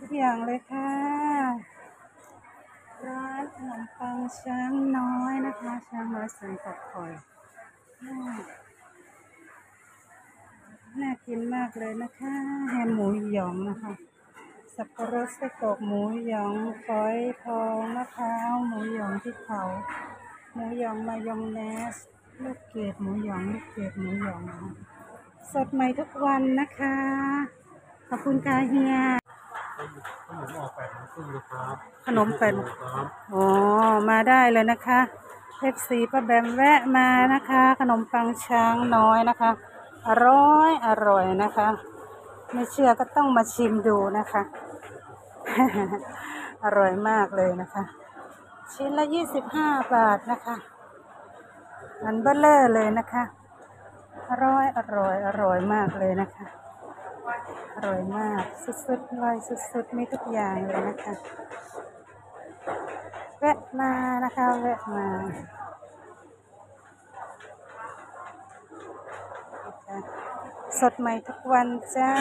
ทุกอย่างเลยค่ะ ร้านขนมปังช้างน้อยนะคะ ช้างน้อยสันตะคอยน่ากินมากเลยนะคะแฮมหมูหยองนะคะ สับปะรดไส้กรอกหมูหยองฝอยทองมะพร้าวหมูหยองที่เขาหมูหยองมายองเนสลูกเกดหมูหยองลูกเกดหมูหยองนะคะสดใหม่ทุกวันนะคะ ขอบคุณค่ะเฮีย ขนมแปดโมงครับอ๋อ มาได้เลยนะคะเอฟซีป้าแบมแวะมานะคะ ขนมปังช้างน้อยนะคะ อร่อยอร่อยนะคะ ไม่เชื่อก็ต้องมาชิมดูนะคะ อร่อยมากเลยนะคะ ชิ้นละยี่สิบห้าบาทนะคะอันเบลเลอร์เลยนะคะ อร่อยอร่อยอร่อยมากเลยนะคะ อร่อยมากสุดๆเลยสุดๆมีทุกอย่างเลยนะคะแวะมานะคะแวะมาสดใหม่ทุกวันจ้า